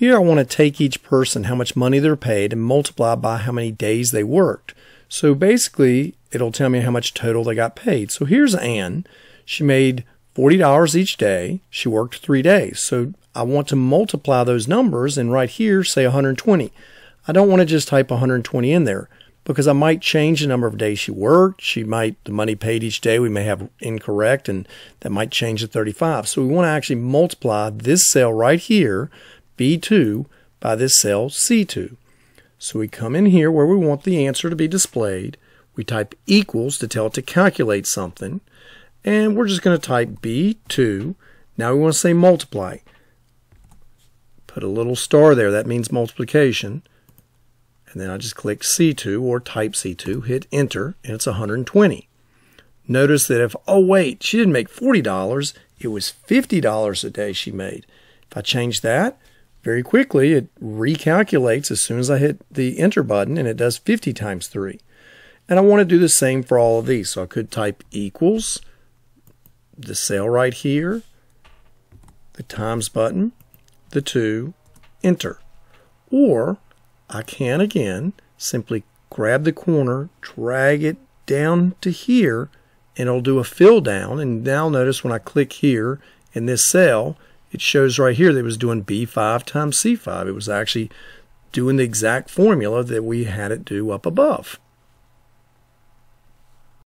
Here I want to take each person, how much money they're paid, and multiply by how many days they worked. So basically, it'll tell me how much total they got paid. So here's Ann. She made $40 each day. She worked three days. So I want to multiply those numbers and right here say 120. I don't want to just type 120 in there because I might change the number of days she worked. She might, the money paid each day, we may have incorrect and that might change to 35. So we want to actually multiply this cell right here, B2, by this cell C2. So we come in here where we want the answer to be displayed. We type equals to tell it to calculate something. And we're just going to type B2. Now we want to say multiply. Put a little star there. That means multiplication. And then I just click C2 or type C2, hit enter, and it's 120. Notice that if, oh wait, she didn't make $40, it was $50 a day she made. If I change that, very quickly it recalculates as soon as I hit the enter button and it does 50 times 3. And I want to do the same for all of these. So I could type equals the cell right here, the times button, the 2, enter. Or I can again simply grab the corner, drag it down to here, and it'll do a fill down. And now notice when I click here in this cell, it shows right here that it was doing B5 times C5. It was actually doing the exact formula that we had it do up above.